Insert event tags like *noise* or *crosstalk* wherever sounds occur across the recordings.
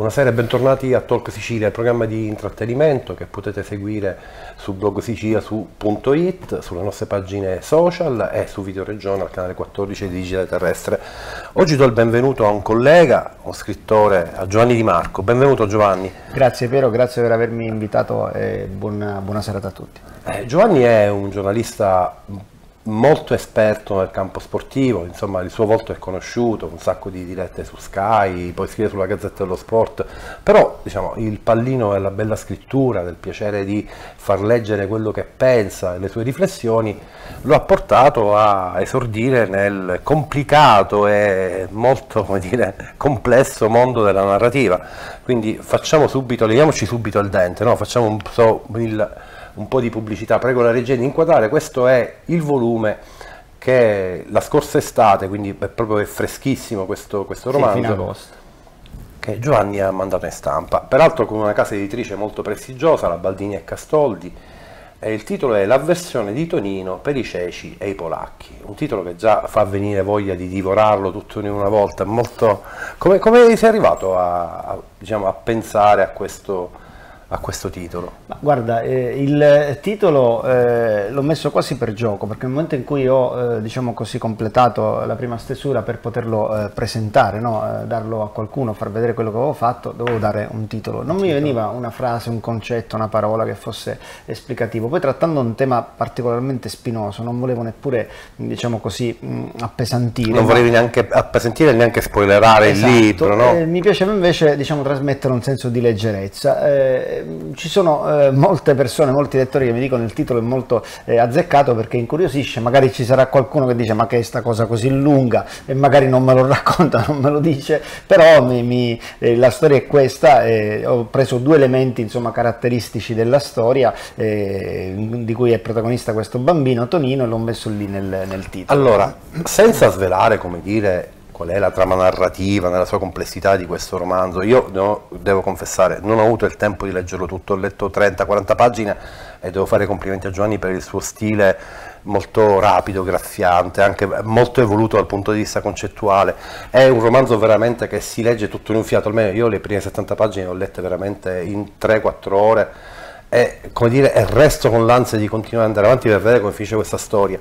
Buonasera e bentornati a Talk Sicilia, il programma di intrattenimento che potete seguire su blog sicilia.it, sulle nostre pagine social e su Video Regione al canale 14 di Digitale Terrestre. Oggi do il benvenuto a un collega, uno scrittore, a Giovanni Di Marco. Benvenuto Giovanni. Grazie Piero, grazie per avermi invitato e buona, buona serata a tutti. Eh, Giovanni è un giornalista molto esperto nel campo sportivo, insomma il suo volto è conosciuto, un sacco di dirette su Sky, poi scrive sulla Gazzetta dello Sport, però diciamo, il pallino della bella scrittura, del piacere di far leggere quello che pensa le sue riflessioni, lo ha portato a esordire nel complicato e molto dire, complesso mondo della narrativa. Quindi facciamo subito, leviamoci subito il dente, no? facciamo un, so, il un po' di pubblicità, prego la regia di inquadrare, questo è il volume che la scorsa estate, quindi è proprio freschissimo questo, questo romanzo, sì, che Giovanni ha mandato in stampa, peraltro con una casa editrice molto prestigiosa, la Baldini e Castoldi, e il titolo è L'avversione di Tonino per i ceci e i polacchi, un titolo che già fa venire voglia di divorarlo tutto in una volta, molto... come, come sei arrivato a, a, diciamo, a pensare a questo a questo titolo? Ma guarda, eh, il titolo eh, l'ho messo quasi per gioco, perché nel momento in cui ho eh, diciamo così, completato la prima stesura per poterlo eh, presentare, no? Eh, darlo a qualcuno, far vedere quello che avevo fatto, dovevo dare un titolo. Non mi veniva una frase, un concetto, una parola che fosse esplicativo. Poi trattando un tema particolarmente spinoso, non volevo neppure, diciamo così, mh, appesantire. Non volevi neanche appesantire e neanche spoilerare esatto. il libro, no? Eh, mi piaceva invece diciamo, trasmettere un senso di leggerezza ci sono eh, molte persone, molti lettori che mi dicono il titolo è molto eh, azzeccato perché incuriosisce, magari ci sarà qualcuno che dice ma che è sta cosa così lunga e magari non me lo *laughs* racconta, non me lo dice, però mi, mi, eh, la storia è questa, ho preso due elementi insomma, caratteristici della storia eh, di cui è protagonista questo bambino Tonino e l'ho messo lì nel, nel titolo. Allora, senza svelare come dire qual è la trama narrativa nella sua complessità di questo romanzo. Io no, devo confessare, non ho avuto il tempo di leggerlo tutto, ho letto 30-40 pagine e devo fare complimenti a Giovanni per il suo stile molto rapido, graffiante, anche molto evoluto dal punto di vista concettuale. È un romanzo veramente che si legge tutto in un fiato, almeno io le prime 70 pagine le ho lette veramente in 3-4 ore e, come dire, resto con l'ansia di continuare ad andare avanti per vedere come finisce questa storia.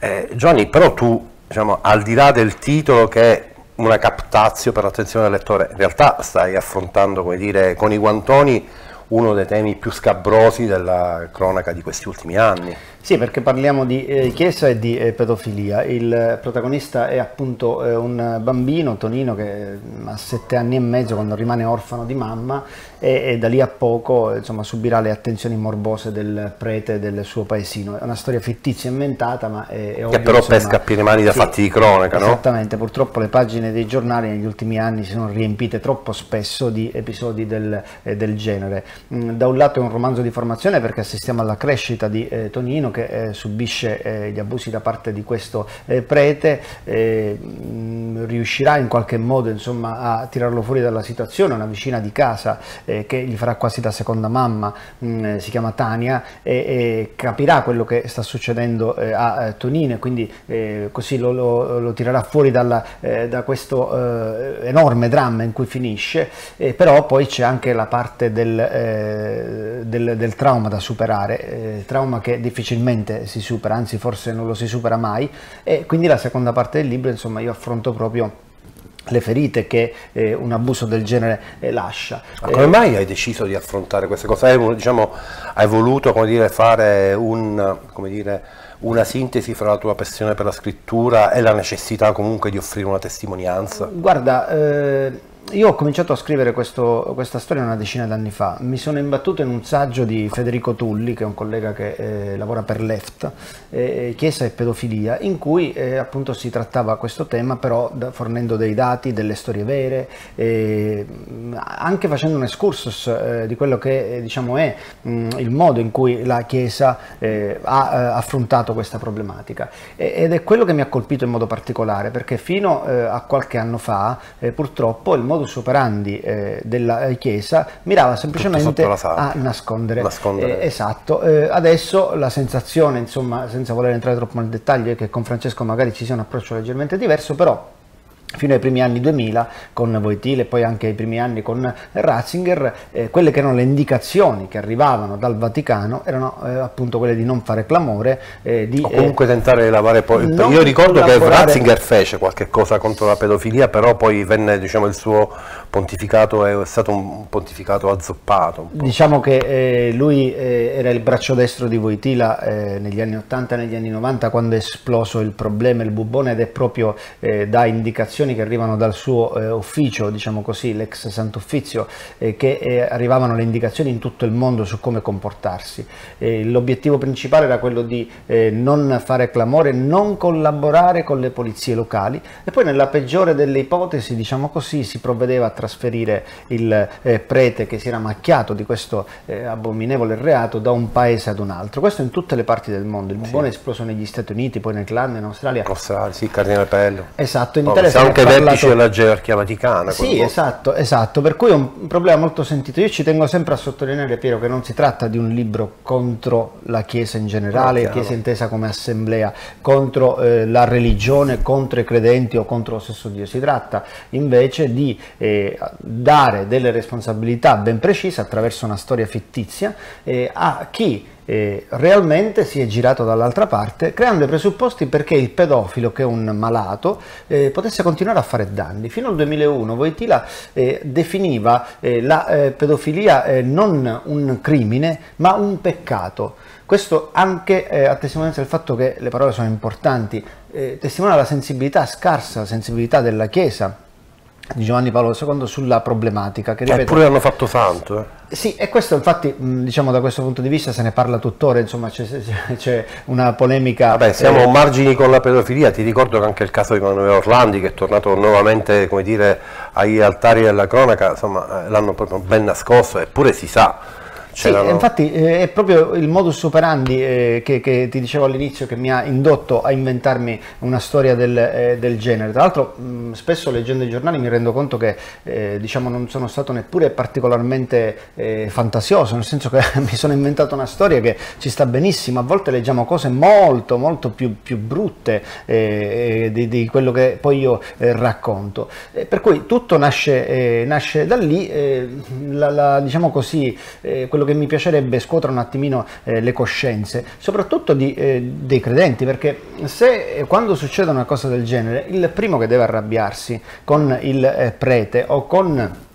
Eh, Giovanni, però tu diciamo, al di là del titolo che è una captazio per l'attenzione del lettore, in realtà stai affrontando, come dire, con i guantoni uno dei temi più scabrosi della cronaca di questi ultimi anni. Sì, perché parliamo di eh, chiesa e di eh, pedofilia. Il protagonista è appunto eh, un bambino, Tonino, che mm, ha sette anni e mezzo quando rimane orfano di mamma e, e da lì a poco insomma, subirà le attenzioni morbose del prete del suo paesino. È una storia fittizia inventata, ma è, è ovvio, Che però insomma, pesca a piene mani da sì, fatti di cronaca, no? Esattamente, purtroppo le pagine dei giornali negli ultimi anni si sono riempite troppo spesso di episodi del, eh, del genere. Mm, da un lato è un romanzo di formazione perché assistiamo alla crescita di eh, Tonino, che eh, subisce eh, gli abusi da parte di questo eh, prete, eh, mh, riuscirà in qualche modo insomma, a tirarlo fuori dalla situazione, una vicina di casa eh, che gli farà quasi da seconda mamma, mh, si chiama Tania, e, capirà quello che sta succedendo a Tonino e quindi così lo, lo, lo, tirerà fuori dalla, da questo enorme dramma in cui finisce, però poi c'è anche la parte del, del, del trauma da superare, trauma che difficilmente difficilmente si supera, anzi forse non lo si supera mai e quindi la seconda parte del libro insomma io affronto proprio le ferite che eh, un abuso del genere eh, lascia. Ma come mai hai deciso di affrontare queste cose? Hai, diciamo, hai voluto dire, fare un, dire, una sintesi fra la tua passione per la scrittura e la necessità comunque di offrire una testimonianza? Guarda, eh, io ho cominciato a scrivere questo, questa storia una decina d'anni fa, mi sono imbattuto in un saggio di Federico Tulli, che è un collega che eh, lavora per Left, eh, Chiesa e pedofilia, in cui eh, appunto si trattava questo tema, però da, fornendo dei dati, delle storie vere, anche facendo un excursus eh, di quello che eh, diciamo è mh, il modo in cui la Chiesa eh, ha affrontato questa problematica. E, ed è quello che mi ha colpito in modo particolare, perché fino a qualche anno fa purtroppo il modo modus operandi eh, della Chiesa mirava semplicemente a nascondere. nascondere. Eh, esatto, eh, adesso la sensazione, insomma, senza voler entrare troppo nel dettaglio, è che con Francesco magari ci sia un approccio leggermente diverso, però fino ai primi anni 2000 con Voitile e poi anche ai primi anni con Ratzinger, eh, quelle che erano le indicazioni che arrivavano dal Vaticano erano eh, appunto quelle di non fare clamore, eh, di o comunque tentare di lavare poi. Io ricordo che Ratzinger fece qualche cosa contro la pedofilia, però poi venne diciamo, il suo pontificato, è stato un pontificato azzoppato. Diciamo che eh, lui eh, era il braccio destro di Voitila eh, negli anni 80 e negli anni 90 quando è esploso il problema, il bubone ed è proprio da indicazioni che arrivano dal suo eh, ufficio, diciamo così, l'ex Sant'Uffizio, eh, che eh, arrivavano le indicazioni in tutto il mondo su come comportarsi. l'obiettivo principale era quello di eh, non fare clamore, non collaborare con le polizie locali e poi nella peggiore delle ipotesi, diciamo così, si provvedeva a trasferire il eh, prete che si era macchiato di questo eh, abominevole reato da un paese ad un altro. Questo in tutte le parti del mondo. Il bubone sì. è esploso negli Stati Uniti, poi nel clan, in Australia. Australia, sì, Cardinale Pello. Esatto, in Italia anche parlato... vertice della gerarchia vaticana. Sì, esatto, esatto, per cui è un problema molto sentito. Io ci tengo sempre a sottolineare, Piero, che non si tratta di un libro contro la Chiesa in generale, la Chiesa intesa come assemblea, contro eh, la religione, contro i credenti o contro lo stesso Dio. Si tratta invece di eh, dare delle responsabilità ben precise attraverso una storia fittizia eh, a chi eh, realmente si è girato dall'altra parte creando i presupposti perché il pedofilo che è un malato eh, potesse continuare a fare danni. Fino al 2001 Voitila eh, definiva eh, la eh, pedofilia eh, non un crimine ma un peccato. Questo anche a testimonianza del fatto che le parole sono importanti, testimonia la sensibilità scarsa, sensibilità della Chiesa di Giovanni Paolo II sulla problematica. Che ripeto, Eppure hanno fatto santo. Eh. Sì, e questo infatti, diciamo da questo punto di vista se ne parla tuttora, insomma c'è, una polemica. Vabbè, siamo eh, margini con la pedofilia, ti ricordo che anche il caso di Emanuele Orlandi che è tornato nuovamente come dire, agli altari della cronaca, insomma eh, l'hanno proprio ben nascosto, eppure si sa sì, infatti eh, è proprio il modus operandi eh, che, che, ti dicevo all'inizio che mi ha indotto a inventarmi una storia del, eh, del genere. Tra l'altro mh, spesso leggendo i giornali mi rendo conto che eh, diciamo, non sono stato neppure particolarmente eh, fantasioso, nel senso che *laughs* mi sono inventato una storia che ci sta benissimo, a volte leggiamo cose molto molto più, più brutte eh, di, di, quello che poi io racconto. per cui tutto nasce, nasce da lì, la, la, diciamo così, quello quello che mi piacerebbe scuotere un attimino eh, le coscienze, soprattutto di, eh, dei credenti, perché se eh, quando succede una cosa del genere, il primo che deve arrabbiarsi con il eh, prete o con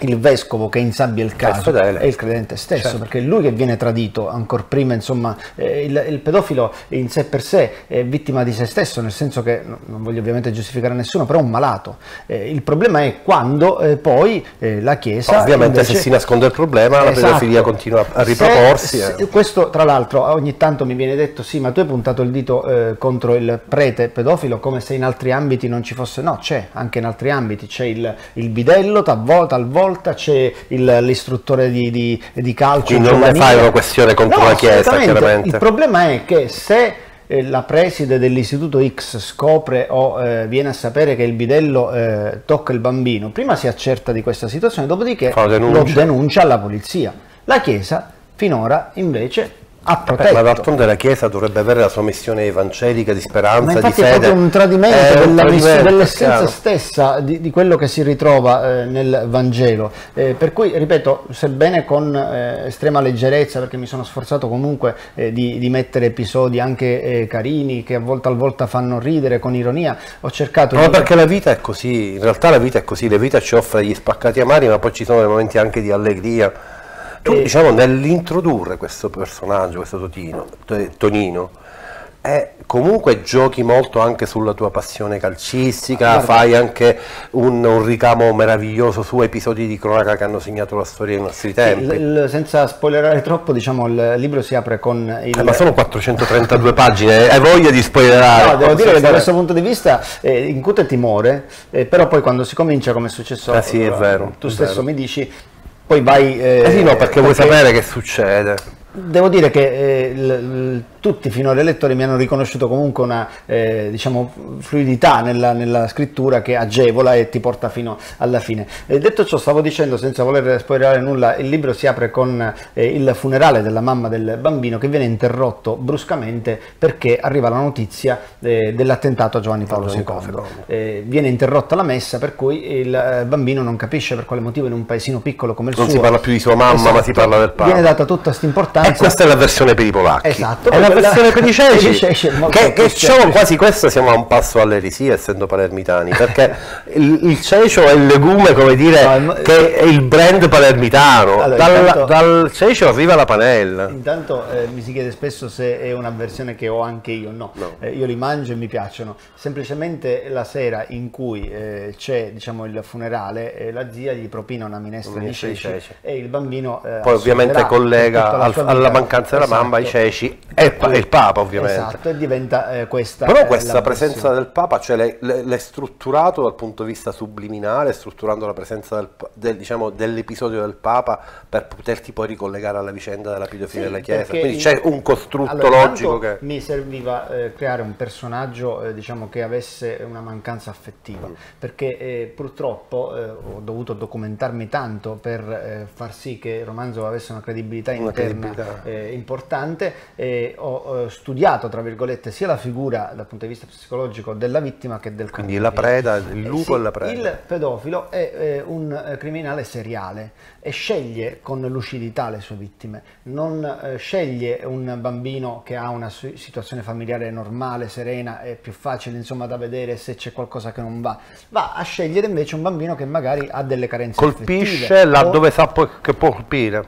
il vescovo che insabbia il caso è il credente stesso, certo. perché è lui che viene tradito, ancora prima, insomma, eh, il, il, pedofilo in sé per sé è vittima di se stesso, nel senso che, non voglio ovviamente giustificare nessuno, però è un malato. Eh, il problema è quando eh, poi eh, la Chiesa... Ovviamente invece... se si nasconde il problema esatto. la pedofilia continua a riproporsi. Se, se, eh. questo tra l'altro ogni tanto mi viene detto, sì, ma tu hai puntato il dito eh, contro il prete pedofilo come se in altri ambiti non ci fosse... No, c'è, anche in altri ambiti, c'è il, il bidello, talvolta, talvolta volta c'è l'istruttore di, di, di, calcio. Quindi non ne fai una questione contro no, la Chiesa, chiaramente. Il problema è che se eh, la preside dell'istituto X scopre o eh, viene a sapere che il bidello eh, tocca il bambino, prima si accerta di questa situazione, dopodiché lo denuncia alla polizia. La Chiesa finora invece ha protetto. ma d'altronde la Chiesa dovrebbe avere la sua missione evangelica di speranza, di fede. è proprio un tradimento dell'essenza stessa di, di, quello che si ritrova eh, nel Vangelo. Eh, per cui, ripeto, sebbene con eh, estrema leggerezza, perché mi sono sforzato comunque eh, di, di, mettere episodi anche eh, carini, che a volta a volta fanno ridere con ironia, ho cercato... No, di... perché la vita è così, in realtà la vita è così, la vita ci offre gli spaccati amari, ma poi ci sono dei momenti anche di allegria tu e... diciamo nell'introdurre questo personaggio, questo Totino, Tonino, eh, comunque giochi molto anche sulla tua passione calcistica, Guarda. fai anche un, un, ricamo meraviglioso su episodi di cronaca che hanno segnato la storia dei nostri tempi. Il, il, senza spoilerare troppo, diciamo, il libro si apre con il... Eh, ma sono 432 pagine, hai voglia di spoilerare? No, devo dire che da questo punto di vista eh, incute timore, eh, però poi quando si comincia, come è successo, eh sì, è vero, tu è stesso vero. mi dici, poi vai... Eh, eh sì, no, perché, perché vuoi sapere che succede. Devo dire che eh, l, l, tutti finora i lettori mi hanno riconosciuto comunque una eh, diciamo, fluidità nella, nella, scrittura che agevola e ti porta fino alla fine. Eh, detto ciò, stavo dicendo senza voler spoilerare nulla, il libro si apre con eh, il funerale della mamma del bambino che viene interrotto bruscamente perché arriva la notizia eh, dell'attentato a Giovanni Paolo II. Eh, viene interrotta la messa per cui il bambino non capisce per quale motivo in un paesino piccolo come il non suo... Non si parla più di sua mamma, esatto, ma si parla del padre. Viene data tutta questa importanza. E questa è la versione per i polacchi. Esatto. È la versione per i *laughs* ceci. ceci che, che ciò, quasi questo siamo a un passo all'eresia, essendo palermitani, perché il, il, cecio è il legume, come dire, no, che è il brand palermitano. Allora, dal, intanto, dal, cecio arriva la panella. Intanto eh, mi si chiede spesso se è una versione che ho anche io. No, no. Eh, io li mangio e mi piacciono. Semplicemente la sera in cui eh, c'è diciamo, il funerale, eh, la zia gli propina una minestra di ceci, ceci e il bambino... Eh, Poi ovviamente collega al, alla mancanza della esatto. mamma i ceci e il Papa ovviamente. Esatto, e diventa eh, questa... Però questa presenza del Papa cioè, l'è, strutturato dal punto di vista subliminale, strutturando la presenza del, del, diciamo, dell'episodio del Papa per poterti poi ricollegare alla vicenda della pedofilia sì, della Chiesa. Quindi c'è un costrutto allora, logico che... Mi serviva eh, creare un personaggio eh, diciamo, che avesse una mancanza affettiva, mm. perché eh, purtroppo eh, ho dovuto documentarmi tanto per eh, far sì che il romanzo avesse una credibilità una interna credibilità. importante. ho studiato, tra virgolette, sia la figura dal punto di vista psicologico della vittima che del Quindi la preda, il lupo sì, e la preda. Il pedofilo è un criminale seriale e sceglie con lucidità le sue vittime, non eh, sceglie un bambino che ha una situazione familiare normale, serena, è più facile insomma da vedere se c'è qualcosa che non va, va a scegliere invece un bambino che magari ha delle carenze colpisce laddove o... sa che può colpire,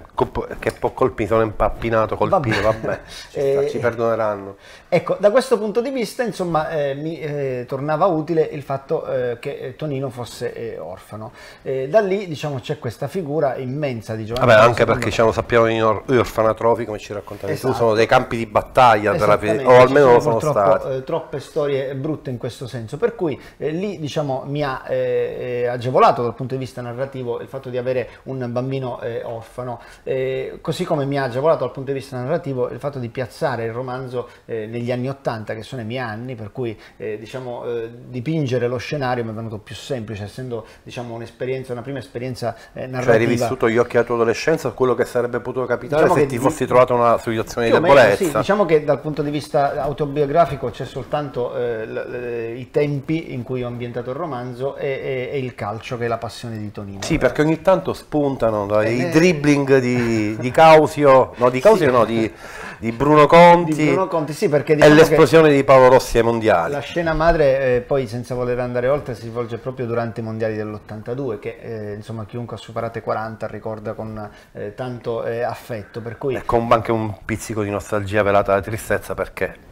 che può colpire, sono impappinato, colpire, vabbè, vabbè ci, eh, ci, perdoneranno. Ecco, da questo punto di vista insomma eh, mi eh, tornava utile il fatto eh, che Tonino fosse orfano, da lì diciamo c'è questa figura immensa di Giovanni. Vabbè, anche perché diciamo, sappiamo gli orfanatrofi, come ci raccontavi esatto. tu, sono dei campi di battaglia, della, o almeno lo sono stati. Eh, troppe storie brutte in questo senso, per cui eh, lì diciamo, mi ha eh, agevolato dal punto di vista narrativo il fatto di avere un bambino eh, orfano, eh, così come mi ha agevolato dal punto di vista narrativo il fatto di piazzare il romanzo eh, negli anni Ottanta, che sono i miei anni, per cui diciamo, dipingere lo scenario mi è venuto più semplice, essendo diciamo, un'esperienza, una prima esperienza narrativa. Cioè hai rivissuto gli occhi della tua adolescenza, quello che sarebbe potuto capitare diciamo se ti fossi trovato una situazione di debolezza. Sì, diciamo che dal punto di vista autobiografico c'è soltanto eh, i tempi in cui ho ambientato il romanzo e, e, e, il calcio che è la passione di Tonino. Sì, perché ogni tanto spuntano dai eh, dribbling di, di Causio, no di Causio sì. no, di *laughs* di Bruno Conti, di Bruno Conti sì, diciamo e l'esplosione di Paolo Rossi ai mondiali. La scena madre, eh, poi senza voler andare oltre, si svolge proprio durante i mondiali dell'82, che eh, insomma chiunque ha superato i 40 ricorda con eh, tanto eh, affetto. Per cui... E con anche un pizzico di nostalgia velata da tristezza perché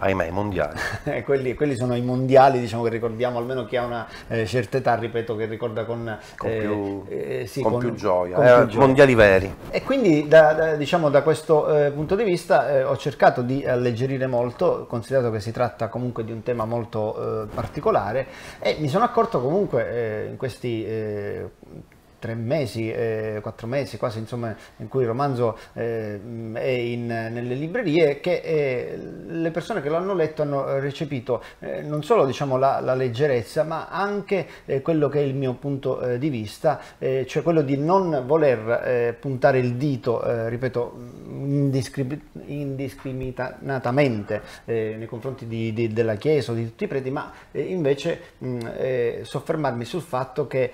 ahimè, mondiali. *laughs* Eh, quelli, quelli, sono i mondiali, diciamo che ricordiamo, almeno chi ha una eh, certa età, ripeto, che ricorda con, con, eh, più, eh, sì, con, con, più gioia, con più gioia. mondiali veri. E quindi da, da, diciamo, da questo eh, punto di vista ho cercato di alleggerire molto, considerato che si tratta comunque di un tema molto particolare e mi sono accorto comunque in questi tre mesi, eh, quattro mesi quasi insomma in cui il romanzo eh, è in, nelle librerie che eh, le persone che l'hanno letto hanno recepito eh, non solo diciamo, la, la, leggerezza ma anche eh, quello che è il mio punto eh, di vista cioè quello di non voler puntare il dito ripeto indiscri indiscriminatamente nei confronti di, di, della Chiesa o di tutti i preti ma invece mh, soffermarmi sul fatto che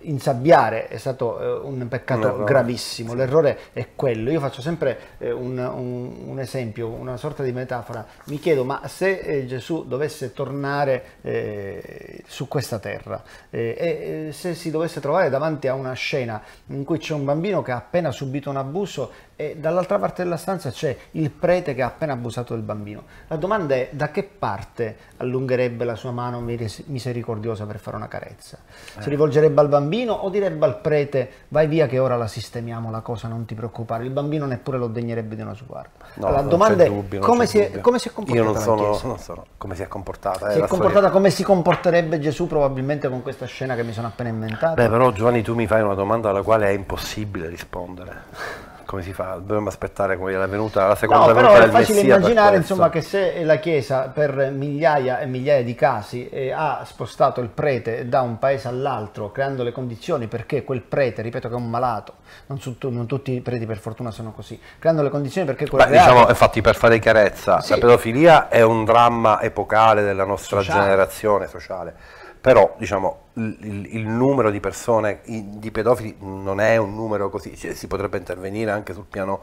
insabbiare fare è stato eh, un peccato un gravissimo, l'errore è quello. Io faccio sempre eh, un, un, un, esempio, una sorta di metafora. Mi chiedo, ma se eh, Gesù dovesse tornare eh, su questa terra eh, e eh, se si dovesse trovare davanti a una scena in cui c'è un bambino che ha appena subito un abuso e dall'altra parte della stanza c'è il prete che ha appena abusato del bambino. La domanda è da che parte allungherebbe la sua mano misericordiosa per fare una carezza? Si eh. rivolgerebbe al bambino o direbbe al prete vai via che ora la sistemiamo la cosa, non ti preoccupare? Il bambino neppure lo degnerebbe di una sua No, la domanda è dubbio, come, si è, come, si è, comportata Io non sono, non so come si è comportata. Si è comportata come si comporterebbe Gesù probabilmente con questa scena che mi sono appena inventato. Beh però Giovanni tu mi fai una domanda alla quale è impossibile rispondere come si fa? Dobbiamo aspettare come la venuta la seconda no, venuta però è facile Messia immaginare insomma, che se la Chiesa per migliaia e migliaia di casi eh, ha spostato il prete da un paese all'altro, creando le condizioni perché quel prete, ripeto che è un malato, non, su- non tutti i preti per fortuna sono così, creando le condizioni perché quel Beh, reato- diciamo, infatti, per fare chiarezza, Sì. la pedofilia è un dramma epocale della nostra Sociale. generazione sociale. Però, diciamo, il, il- numero di persone, i- di pedofili, non è un numero così, cioè, si potrebbe intervenire anche sul piano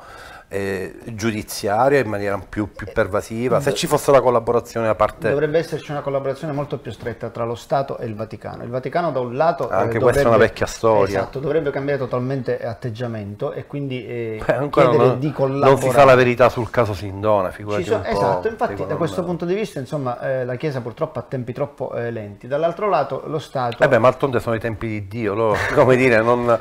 eh, giudiziario in maniera più, più pervasiva. Se ci fosse la collaborazione da parte... Dovrebbe esserci una collaborazione molto più stretta tra lo Stato e il Vaticano. Il Vaticano da un lato... Anche eh, questa è una dovrebbe- vecchia storia. Esatto, dovrebbe cambiare totalmente atteggiamento e quindi eh, *laughs* Eh, ancora chiedere non, di non collaborare. si sa la verità sul caso Sindona, figurati po', esatto, infatti da questo me. punto di vista insomma, eh, la Chiesa purtroppo ha tempi troppo eh, lenti. Dall'altro lato lo Stato... Eh beh, ma d'altronde sono i tempi di Dio, loro, *laughs* come dire, non...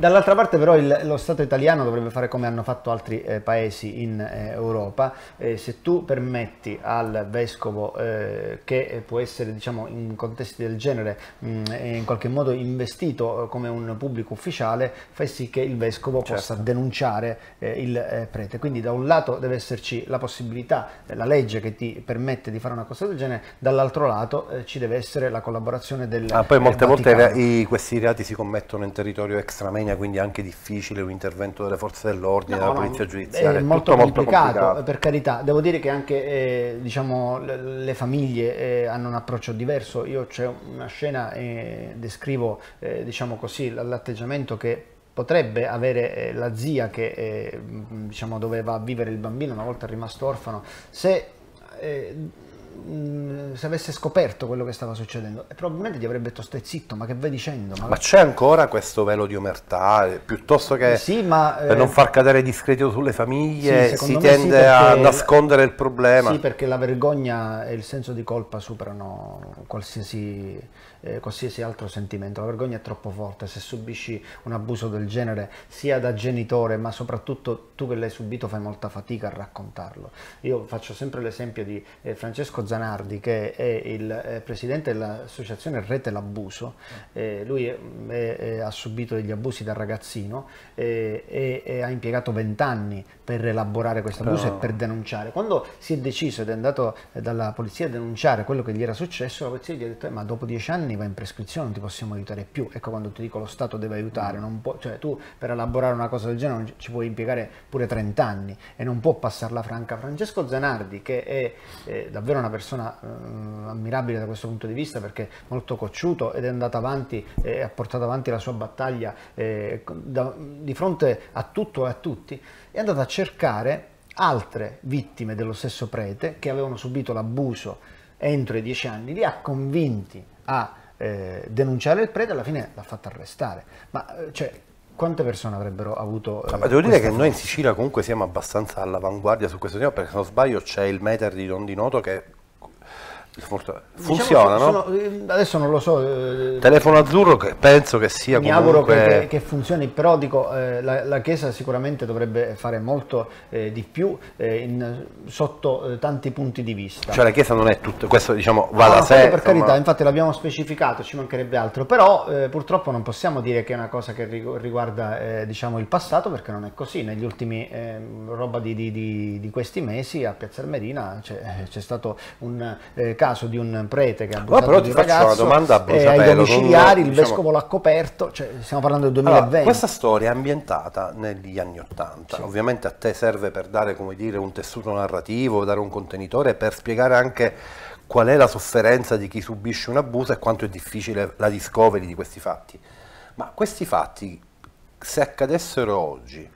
Dall'altra parte però il- lo Stato italiano dovrebbe fare come hanno fatto altri eh, paesi in eh, Europa, Eh, se tu permetti al vescovo eh, che eh, può essere diciamo, in contesti del genere mh, eh, in qualche modo investito eh, come un pubblico ufficiale, fai sì che il vescovo possa denunciare il prete. Quindi da un lato deve esserci la possibilità, la legge che ti permette di fare una cosa del genere, dall'altro lato ci deve essere la collaborazione del Ah, poi molte volte Vaticano. i- questi reati si commettono in territorio extramenia, quindi è anche difficile un intervento delle forze dell'ordine, No, della no, polizia giudiziaria. È è molto tutto complicato, per carità. Devo dire che anche eh, diciamo, le, le famiglie eh, hanno un approccio diverso. Io c'è una scena, eh, descrivo eh, diciamo così, l'atteggiamento che potrebbe avere eh, la zia che eh, diciamo, dove va a vivere il bambino una volta rimasto orfano, se... mh, se avesse scoperto quello che stava succedendo, probabilmente gli avrebbe detto stai zitto, ma che vai dicendo? Ma- Ma c'è ancora questo velo di omertà, piuttosto che Sì, ma, per eh, non far cadere discredito sulle famiglie Sì, si me sì, tende a perché- nascondere il problema. Sì, perché la vergogna e il senso di colpa superano qualsiasi, eh, qualsiasi altro sentimento. La vergogna è troppo forte. Se subisci un abuso del genere, sia da genitore, ma soprattutto tu che l'hai subito, fai molta fatica a raccontarlo. Io faccio sempre l'esempio di eh, Francesco Zanardi, che è il eh, presidente dell'associazione Rete l'Abuso. Eh, lui è- è- è- ha subito degli abusi da ragazzino eh, e, e ha impiegato vent'anni per elaborare questo abuso No. e per denunciare. Quando si è deciso ed è andato eh, dalla polizia a denunciare quello che gli era successo, la polizia gli ha detto "Eh, ma dopo dieci anni va in prescrizione, non ti possiamo aiutare più. Ecco quando ti dico lo Stato deve aiutare, può- cioè tu per elaborare una cosa del genere ci- puoi impiegare pure 30 anni e non può passarla franca. Francesco Zanardi, che è eh, davvero una persona eh, ammirabile da questo punto di vista perché è molto cocciuto ed è andato avanti e ha portato avanti la sua battaglia eh, da- di fronte a tutto e a tutti, è andato a cercare altre vittime dello stesso prete che avevano subito l'abuso entro i dieci anni, li ha convinti a eh, denunciare il prete alla fine l'ha fatto arrestare. Ma eh, cioè, quante persone avrebbero avuto... eh, Ma devo dire che noi in Sicilia comunque siamo abbastanza all'avanguardia su questo tema, perché se non sbaglio c'è il meter di Don Di Noto che Diciamo, funziona, no? sono- eh, adesso non lo so, eh, Telefono azzurro che penso che sia mi auguro comunque... che, che- che funzioni, però dico, eh, la, la Chiesa sicuramente dovrebbe fare molto eh, di più eh, in- sotto eh, tanti punti di vista. Cioè la Chiesa non è tutto, questo diciamo va No, da no, sé. per carità, infatti l'abbiamo specificato, ci mancherebbe altro, però purtroppo non possiamo dire che è una cosa che rigu- riguarda diciamo, il passato perché non è così. Negli ultimi ehm, roba di, di- di- di questi mesi a Piazza Armerina c'è, c'è stato un caso di un prete che ha abusato però di ti un faccio una ragazzo domanda a eh, ai domiciliari, non- il diciamo- vescovo l'ha coperto, cioè, stiamo parlando del Allora, 2020. questa storia è ambientata negli anni Ottanta, ovviamente a te serve per dare come dire, un tessuto narrativo, dare un contenitore, per spiegare anche qual è la sofferenza di chi subisce un abuso e quanto è difficile la discovery di questi fatti. Ma questi fatti, se accadessero oggi,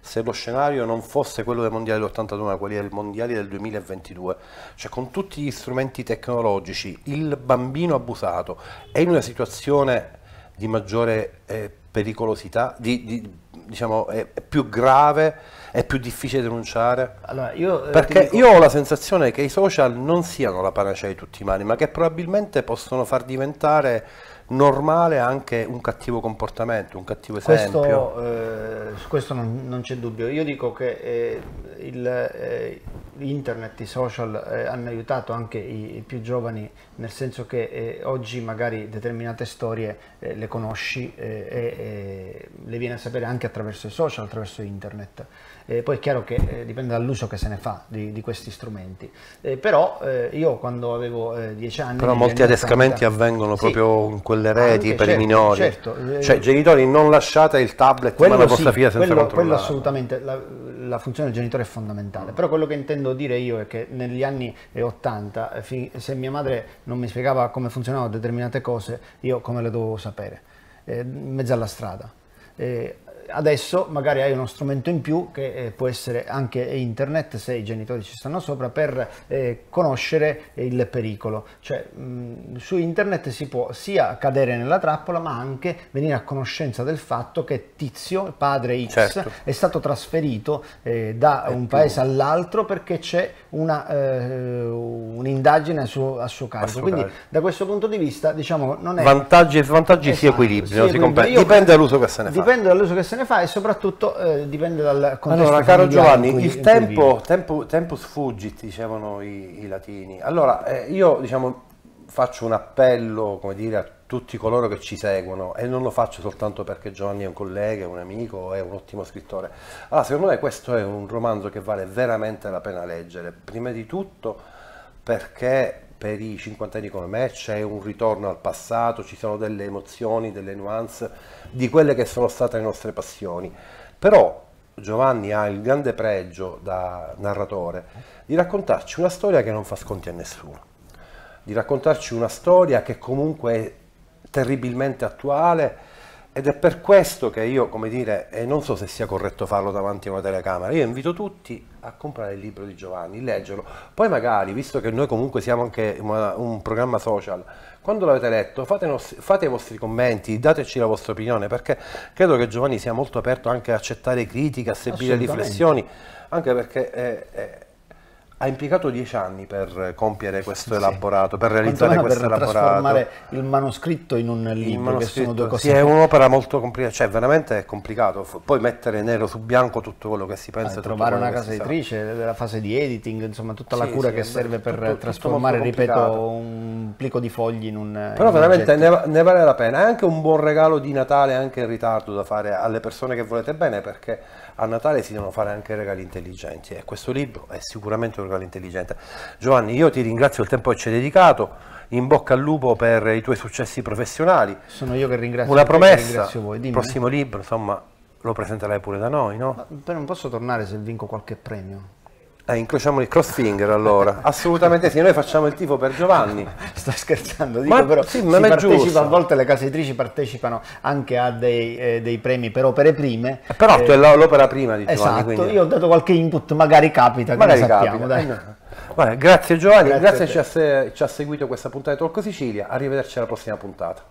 se lo scenario non fosse quello del mondiale dell'82, ma quelli del mondiale del 2022, cioè con tutti gli strumenti tecnologici, il bambino abusato è in una situazione di maggiore eh, pericolosità, di, di- diciamo, è, è più grave, è più difficile denunciare? Allora, io, eh, Perché dico- io ho la sensazione che i social non siano la panacea di tutti i mali, ma che probabilmente possono far diventare normale anche un cattivo comportamento, un cattivo esempio. Questo, eh, su questo non, non c'è dubbio. Io dico che eh, il, eh, internet, i social eh, hanno aiutato anche i, i, più giovani, nel senso che eh, oggi magari determinate storie eh, le conosci eh, e le vieni a sapere anche attraverso i social, attraverso internet. poi è chiaro che eh, dipende dall'uso che se ne fa di, di questi strumenti. però io quando avevo dieci anni... Però molti adescamenti 80, avvengono sì, proprio in quelle reti anche, per certo, i minori. Certo. Cioè genitori non lasciate il tablet quello ma la vostra sì, figlia senza quello, quello assolutamente, la, la funzione del genitore è fondamentale. Però quello che intendo dire io è che negli anni 80, eh, se mia madre non mi spiegava come funzionavano determinate cose, io come le dovevo sapere, eh, in mezzo alla strada. Eh, adesso magari hai uno strumento in più che eh, può essere anche internet se i genitori ci stanno sopra per eh, conoscere il pericolo. Cioè mh, su internet si può sia cadere nella trappola ma anche venire a conoscenza del fatto che Tizio padre X certo. è stato trasferito eh, da è un più. paese all'altro perché c'è eh, un'indagine a suo, a suo carico. Quindi da questo punto di vista diciamo non è vantaggi e svantaggi esatto, si equilibrano si dipende dall'uso che se ne fa. dipende dall'uso che se ne ne fa e soprattutto eh, dipende dal contesto Allora, caro Giovanni, cui, il tempo, tempo, tempus fugit, dicevano i, i latini. Allora, eh, io diciamo, faccio un appello, come dire, a tutti coloro che ci seguono e non lo faccio soltanto perché Giovanni è un collega, è un amico, è un ottimo scrittore. Allora, secondo me questo è un romanzo che vale veramente la pena leggere, prima di tutto perché per i cinquantenni come me c'è un ritorno al passato, ci sono delle emozioni, delle nuance di quelle che sono state le nostre passioni. Però Giovanni ha il grande pregio da narratore di raccontarci una storia che non fa sconti a nessuno, di raccontarci una storia che comunque è terribilmente attuale ed è per questo che io, come dire, e non so se sia corretto farlo davanti a una telecamera, io invito tutti a comprare il libro di Giovanni, leggerlo. Poi magari, visto che noi comunque siamo anche una, un programma social, quando l'avete letto fate, nostri, fate, i vostri commenti, dateci la vostra opinione, perché credo che Giovanni sia molto aperto anche a accettare critiche, a seguire riflessioni, anche perché... È, è, ha impiegato dieci anni per compiere questo sì. elaborato, per realizzare questo per elaborato. trasformare il manoscritto in un libro, che sono due cose. Sì, è un'opera molto complicata, cioè veramente è complicato. Poi mettere nero su bianco tutto quello che si pensa. Eh, trovare una casa editrice, la fase di editing, insomma tutta sì, la cura sì, che serve per tutto, trasformare, tutto ripeto, un plico di fogli in un Però in veramente ne, ne, vale la pena. È anche un buon regalo di Natale, anche in ritardo, da fare alle persone che volete bene, perché a Natale si devono fare anche regali intelligenti e questo libro è sicuramente un regalo intelligente. Giovanni, io ti ringrazio del tempo che ci hai dedicato, in bocca al lupo per i tuoi successi professionali. Sono io che ringrazio, Una promessa, il prossimo libro, insomma, lo presenterai pure da noi, no? Ma non posso tornare se vinco qualche premio. Eh, incrociamo il crossfinger allora. *laughs* Assolutamente sì, noi facciamo il tifo per Giovanni. *laughs* Sto scherzando, dico ma, però sì, ma partecipa, a volte le case editrici partecipano anche a dei, eh, dei premi per opere prime. Eh, però eh, tu è l'opera prima di Giovanni. Esatto, quindi... io ho dato qualche input, magari capita, magari sappiamo, capita. Vabbè, grazie Giovanni, grazie, grazie che ci ha, ci ha seguito questa puntata di Talco Sicilia, arrivederci alla prossima puntata.